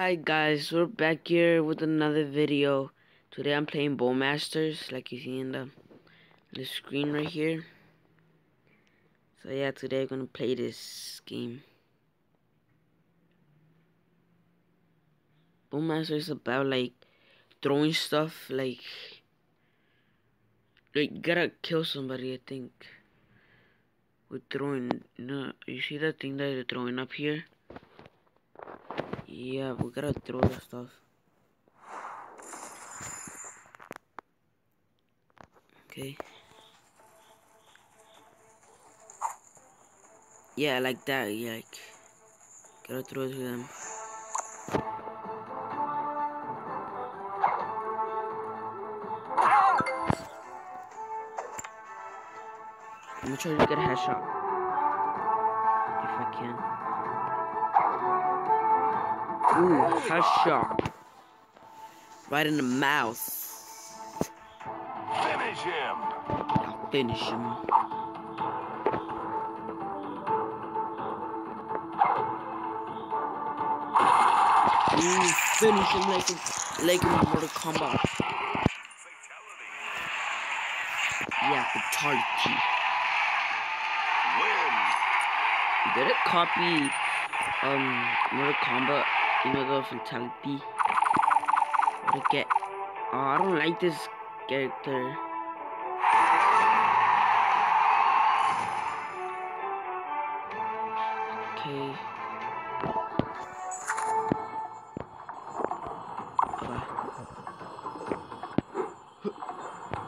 Hi guys, we're back here with another video. Today I'm playing Bowmasters, like you see in the, the screen right here. So yeah, today I'm gonna play this game. Bowmaster is about like throwing stuff, like like you gotta kill somebody. I think with throwing. You know, you see that thing that they're throwing up here? Yeah, we gotta throw the stuff. Okay. Yeah, like that. Yeah, like gotta throw it to them. I'm gonna try to get a headshot if I can. Ooh, headshot. Right in the mouth. Finish him. I'll finish him. Ooh, finish him like a, like in Mortal Kombat. Yeah, fatality. Win. Did it copy um Mortal Kombat? You know fatality. What I get? Oh, I don't like this character. Okay.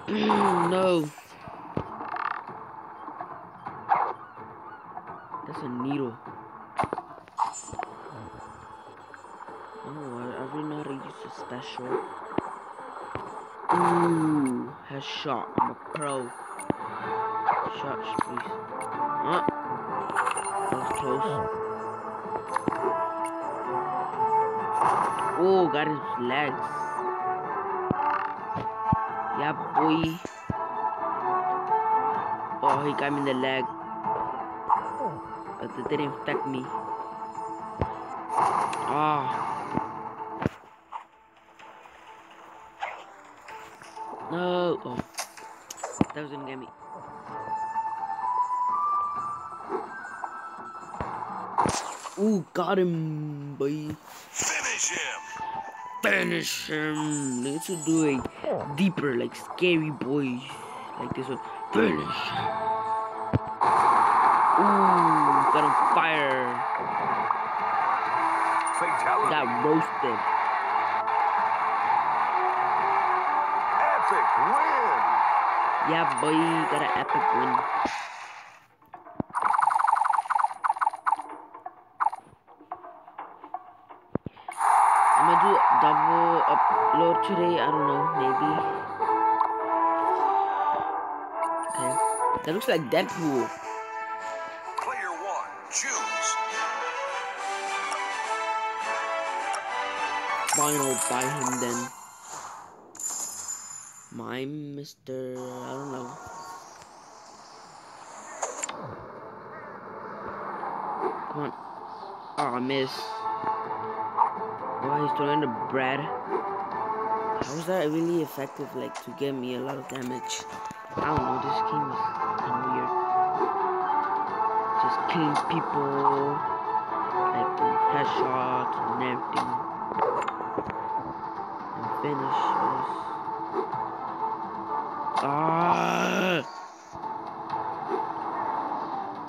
no. Special. Ooh, headshot. I'm a pro. Shots, please. Oh, that was close. Oh, got his legs. Yeah, boy. Oh, he got me in the leg. But that didn't affect me. Ah. No. Oh. That was gonna get me. Ooh, got him, boy. Finish him. Finish him. Let's do a deeper, like scary boy. Like this one. Finish him. Ooh, got him fire. Fatality. Got roasted. Win. Yeah, boy, got an epic win. I'm gonna do double upload today. I don't know, maybe. Okay, that looks like Deadpool. Player one. Choose. Fine, I'll buy him then. My Mr. I don't know. Come on. Oh, I Why Oh, he's throwing the bread. How is that really effective, like, to get me a lot of damage? I don't know, this game is kind of weird. Just killing people, like, headshots and everything. And finishes.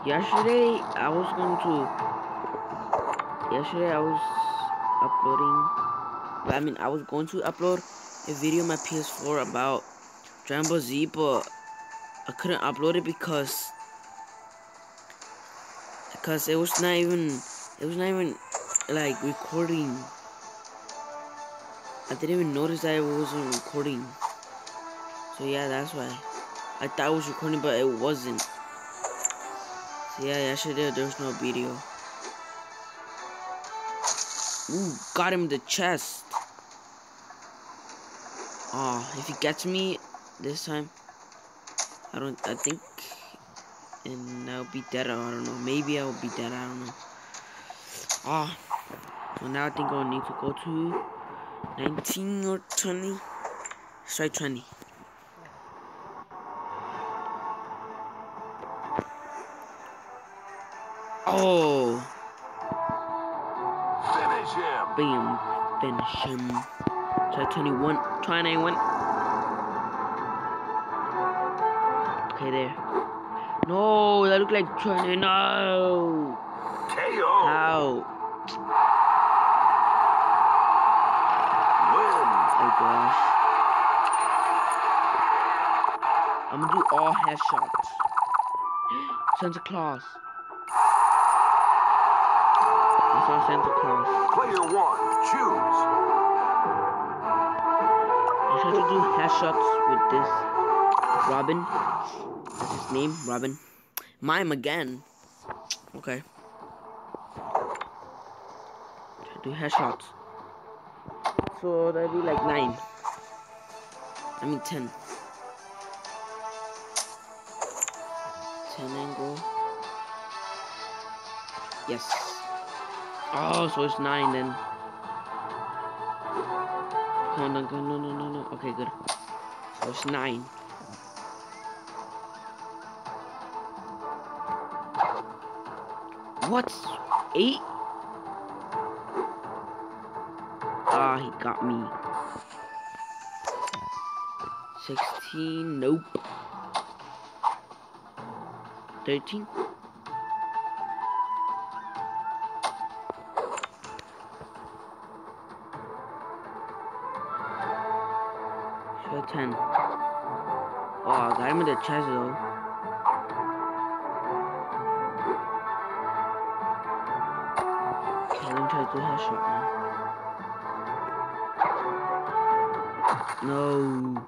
Yesterday, I was going to. Yesterday, I was uploading. I mean, I was going to upload a video on my PS4 about Dragon Ball Z, but I couldn't upload it because. Because it was not even. It was not even like recording. I didn't even notice that it wasn't recording. So yeah, that's why. I thought it was recording, but it wasn't. Yeah, yesterday there was no video. Ooh, got him the chest. Oh, if he gets me this time, I don't. I think, and I'll be dead. I don't know. Maybe I'll be dead. I don't know. Ah, So now I think I'll need to go to 19 or 20. Let's try 20. Oh, Finish him. bam, finish him. Try 21, try 91. Okay, there. No, that looked like 20. No. KO. How? Oh gosh. I'm gonna do all headshots. Santa Claus. I saw Santa Claus. Player one, choose. I try to do headshots with this Robin. That's his name, Robin. Mime again. Okay. Try to do headshots. So that'd be like nine. I mean ten. Ten angle. Yes. Oh, so it's nine then. No, no, no, no, no, no. Okay, good. So it's nine. What? Eight? Ah, he got me. 16, nope. 13? 10. Oh, I got him in the chest though. Okay, let me try to do headshot now. No.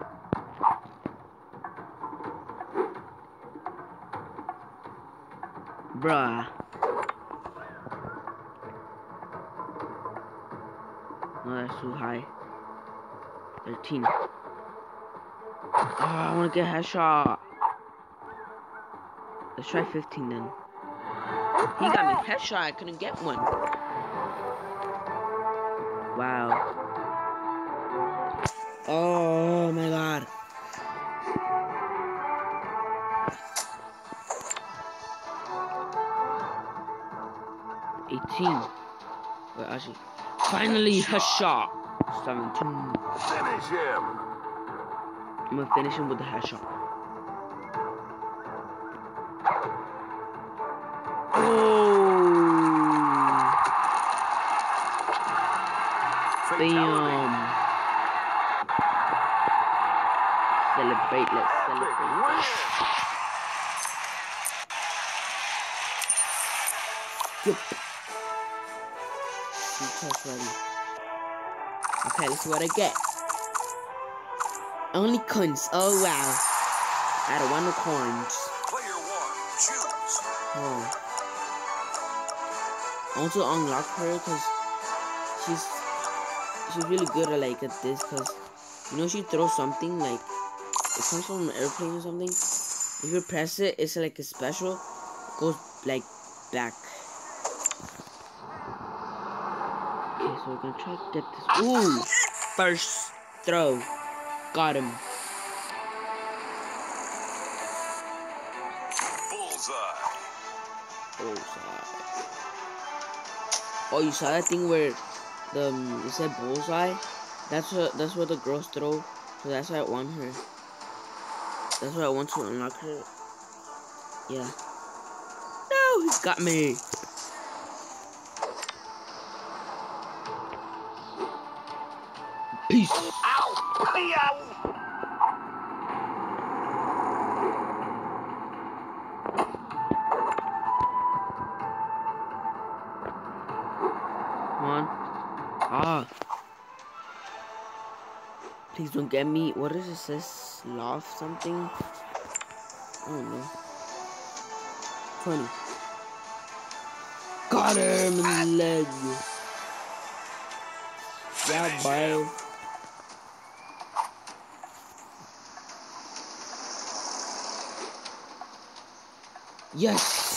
Bruh. No, that's too high. 13. Oh, I want to get a headshot. Let's try 15 then. He got me headshot. I couldn't get one. Wow. Oh my god. Eighteen. Wait, actually, finally headshot. Seventeen. Finish him. I'm gonna finish him with the headshot. Oh, bam! Celebrate, let's celebrate. Yep. Ready. Um, okay, let's see what I get. Only coins. Oh wow. I don't want no coins. Player one, choose. Oh. I want to unlock her because she's she's really good at like at this because you know she throws something like it comes from an airplane or something. If you press it, it's like a special it goes like back. Okay, so we're gonna try to get this. Ooh, first throw, got him. Bullseye. Oh. Oh, you saw that thing where the um, it said bullseye? That's what that's what the girls throw. So that's why I want her. That's why I want to unlock her. Yeah. No, he's got me. Peace. Ow! Ow! Come on. Ah. Please don't get me. What is this? This loft something? I don't know. 20. Got him in the leg. Yeah, Finish Yes!